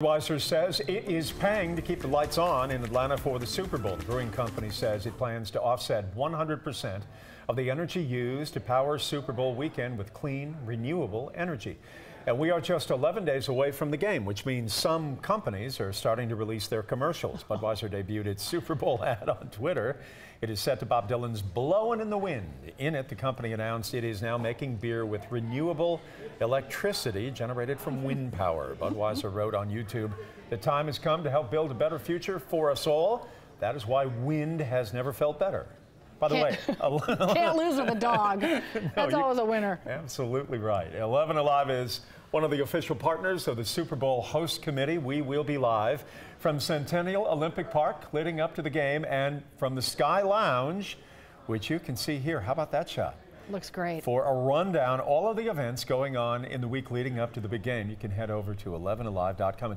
Budweiser says it is paying to keep the lights on in Atlanta for the Super Bowl. The brewing company says it plans to offset 100% of the energy used to power Super Bowl weekend with clean, renewable energy. And we are just 11 days away from the game, which means some companies are starting to release their commercials. Budweiser debuted its Super Bowl ad on Twitter. It is set to Bob Dylan's Blowing in the Wind. In it, the company announced it is now making beer with renewable electricity generated from wind power. Budweiser wrote on YouTube, the time has come to help build a better future for us all. That is why wind has never felt better. By the way, can't lose with a dog. That's no, always a winner. Absolutely right. 11 Alive is one of the official partners of the Super Bowl host committee. We will be live from Centennial Olympic Park leading up to the game and from the Sky Lounge, which you can see here. How about that shot? Looks great. For a rundown, all of the events going on in the week leading up to the big game, you can head over to 11alive.com.